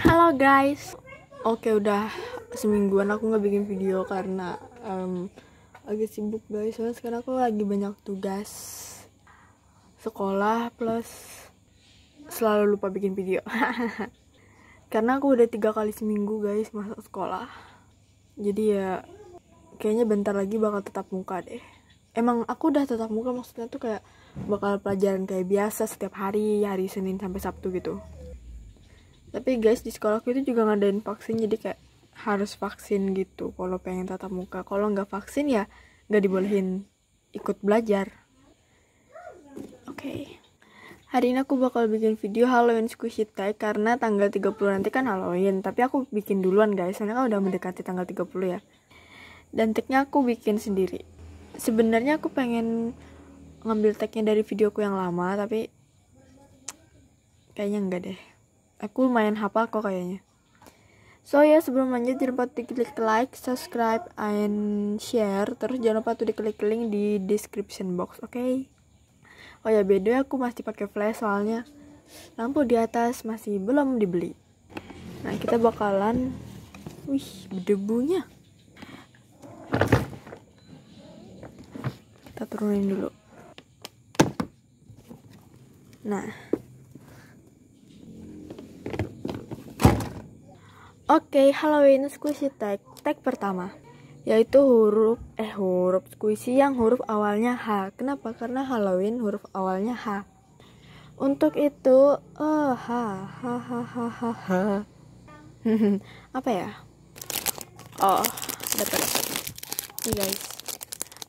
Halo guys. Oke udah semingguan aku nggak bikin video karena um, lagi sibuk guys. Soalnya sekarang aku lagi banyak tugas sekolah plus selalu lupa bikin video. karena aku udah tiga kali seminggu guys masuk sekolah. Jadi ya kayaknya bentar lagi bakal tetap muka deh. Emang aku udah tetap muka maksudnya tuh kayak bakal pelajaran kayak biasa setiap hari hari Senin sampai Sabtu gitu tapi guys di sekolahku itu juga ngadain vaksin jadi kayak harus vaksin gitu kalau pengen tatap muka. Kalau nggak vaksin ya nggak dibolehin ikut belajar. Oke. Okay. hari ini aku bakal bikin video Halloween squishy tag karena tanggal 30 nanti kan Halloween. Tapi aku bikin duluan guys. Soalnya kan udah mendekati tanggal 30 ya. Dan tagnya aku bikin sendiri. Sebenarnya aku pengen ngambil tagnya dari videoku yang lama tapi kayaknya enggak deh aku lumayan hafal kok kayaknya. So ya sebelum lanjut jangan lupa klik like subscribe and share. Terus jangan lupa tuh diklik link di description box oke? Okay? oh ya beda aku masih pakai flash soalnya. Lampu di atas masih belum dibeli. Nah kita bakalan wih berdebunya kita turunin dulu. Nah Oke, okay, Halloween squishy tag. Tag pertama yaitu huruf eh huruf squishy yang huruf awalnya H. Kenapa? Karena Halloween huruf awalnya H. Untuk itu, oh, H, H, H, H, H, H. Apa ya? Oh, dapat. Ini guys,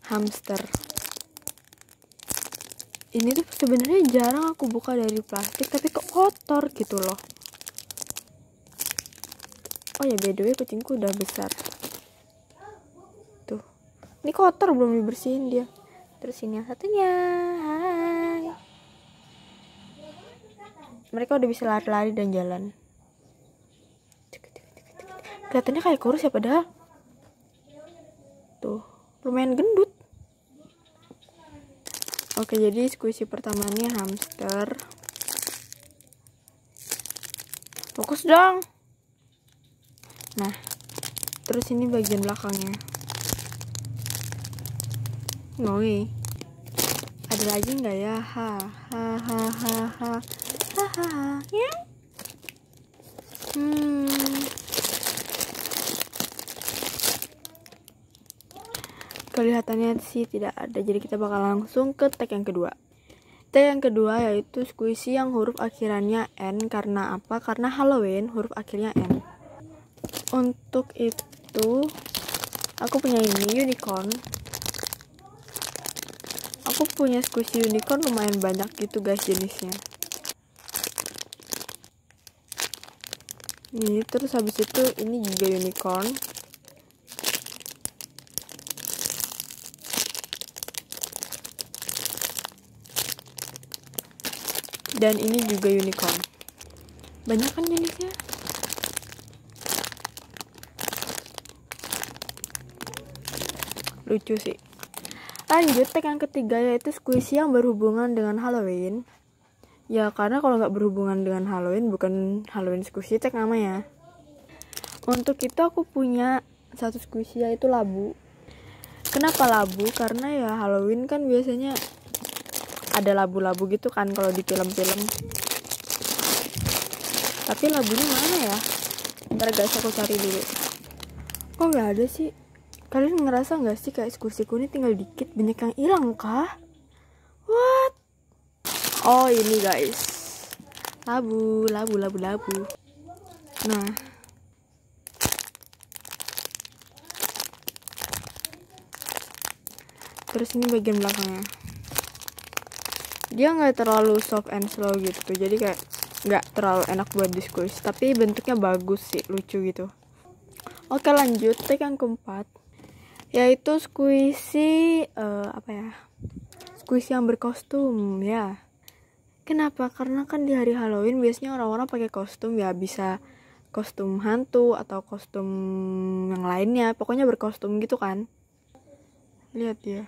hamster. Ini tuh sebenarnya jarang aku buka dari plastik, tapi kok kotor gitu loh oh ya by the way kucingku udah besar. Tuh. Ini kotor belum dibersihin dia. Terus ini yang satunya. Hai. Mereka udah bisa lari-lari dan jalan. Kelihatannya kayak kurus ya padahal. Tuh lumayan gendut. Oke jadi squishy pertamanya hamster. Fokus dong nah terus ini bagian belakangnya. Ngoi ada lagi nggak ya? Ha ha ha ha ha. Ha ha, ha. ya. Hmm. Kelihatannya sih tidak ada. Jadi kita bakal langsung ke tag yang kedua. Tag yang kedua yaitu squishy yang huruf akhirannya N karena apa? karena Halloween huruf akhirnya N untuk itu aku punya ini unicorn. Aku punya squishy unicorn lumayan banyak gitu guys jenisnya. Ini terus habis itu ini juga unicorn. Dan ini juga unicorn. Banyak kan jenisnya lucu sih. Lanjut tag yang ketiga yaitu squishy yang berhubungan dengan Halloween. Ya karena kalau nggak berhubungan dengan Halloween bukan Halloween squishy tag namanya untuk itu aku punya satu squishy yaitu labu. Kenapa labu? Karena ya Halloween kan biasanya ada labu-labu gitu kan kalau di film-film. Tapi labunya mana ya? Ntar guys aku cari dulu. Kok nggak ada sih Kalian ngerasa nggak sih kayak squishy ini tinggal dikit banyak yang hilang kah? What? Oh ini guys, labu, labu, labu, labu. Nah, terus ini bagian belakangnya. Dia nggak terlalu soft and slow gitu, jadi kayak nggak terlalu enak buat diskusi. Tapi bentuknya bagus sih, lucu gitu. Oke lanjut, tag yang keempat yaitu squishy uh, apa ya? Squishy yang berkostum ya. Kenapa? Karena kan di hari Halloween biasanya orang-orang pakai kostum ya bisa kostum hantu atau kostum yang lainnya. Pokoknya berkostum gitu kan. Lihat ya.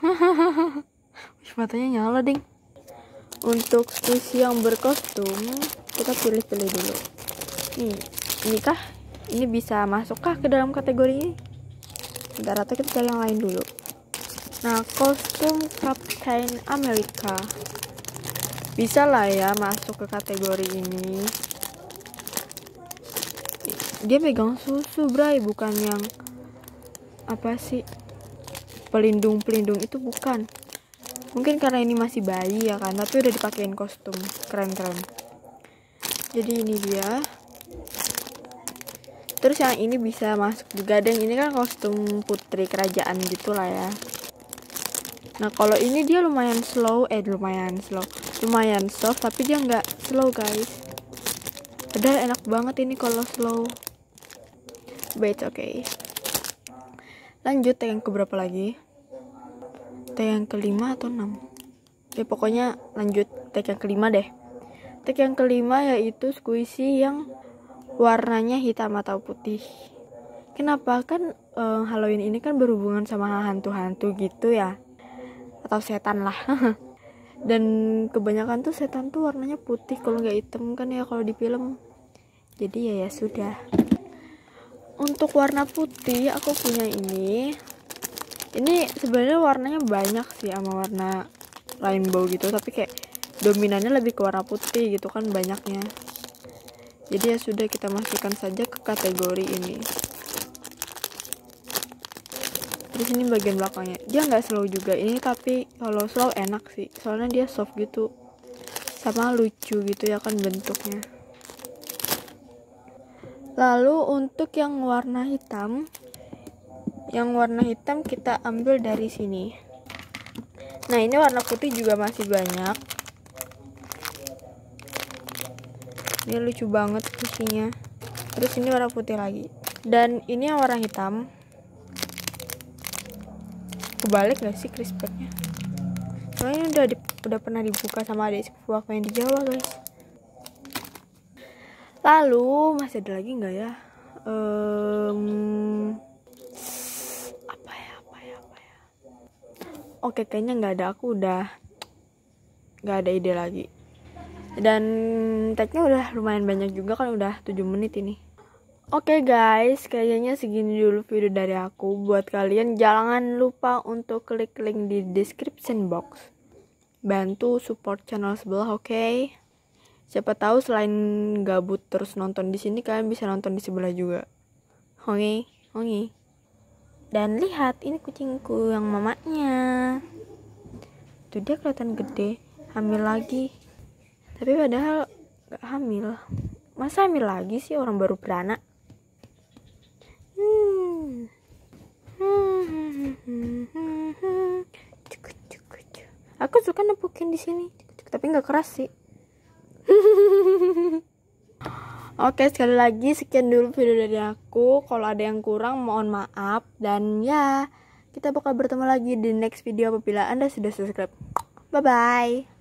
Matanya nyala ding. Untuk squishy yang berkostum kita pilih-pilih dulu. Nih ini kah? Ini bisa masukkah ke dalam kategori ini sebentar atau kita cari yang lain dulu. Nah kostum Captain America. Bisa lah ya masuk ke kategori ini. Dia pegang susu bray. Bukan yang apa sih pelindung pelindung itu bukan. Mungkin karena ini masih bayi ya kan tapi udah dipakein kostum. Keren keren jadi ini dia terus yang ini bisa masuk juga dan ini kan kostum putri kerajaan gitulah ya. Nah kalau ini dia lumayan slow. Eh lumayan slow. Lumayan soft tapi dia nggak slow guys. Padahal enak banget ini kalau slow. But okay lanjut yang keberapa lagi? Tag yang kelima atau enam? Ya pokoknya lanjut tag yang kelima deh. Tag yang kelima yaitu squishy yang warnanya hitam atau putih. Kenapa? Kan uh, Halloween ini kan berhubungan sama hantu-hantu gitu ya. Atau setan lah. Dan kebanyakan tuh setan tuh warnanya putih kalau nggak hitam kan ya kalau di film. Jadi ya ya sudah. Untuk warna putih aku punya ini. Ini sebenarnya warnanya banyak sih sama warna rainbow gitu tapi kayak dominannya lebih ke warna putih gitu kan banyaknya jadi ya sudah kita masukkan saja ke kategori ini. Terus ini bagian belakangnya. Dia nggak slow juga. Ini tapi kalau slow enak sih. Soalnya dia soft gitu. Sama lucu gitu ya kan bentuknya. Lalu untuk yang warna hitam yang warna hitam kita ambil dari sini. Nah ini warna putih juga masih banyak ini lucu banget isinya terus ini warna putih lagi. Dan ini yang warna hitam. Kebalik gak sih crispetnya soalnya ini udah udah pernah dibuka sama adik sepupu aku yang di Jawa guys. Lalu masih ada lagi nggak ya? Um, apa ya apa ya apa ya? Oke kayaknya nggak ada. Aku udah nggak ada ide lagi dan tagnya udah lumayan banyak juga kan udah 7 menit ini Oke okay guys, kayaknya segini dulu video dari aku. Buat kalian jangan lupa untuk klik link di description box. Bantu support channel sebelah, oke? Okay? siapa tahu selain gabut terus nonton di sini kalian bisa nonton di sebelah juga hongi hongi dan lihat ini kucingku yang mamanya tuh dia kelihatan gede hamil lagi tapi padahal gak hamil. Masa hamil lagi sih orang baru beranak? Hmm. aku suka nepukin di sini tapi nggak keras sih. Oke sekali lagi sekian dulu video dari aku. Kalau ada yang kurang mohon maaf. Dan ya kita bakal bertemu lagi di next video apabila anda sudah subscribe. Bye bye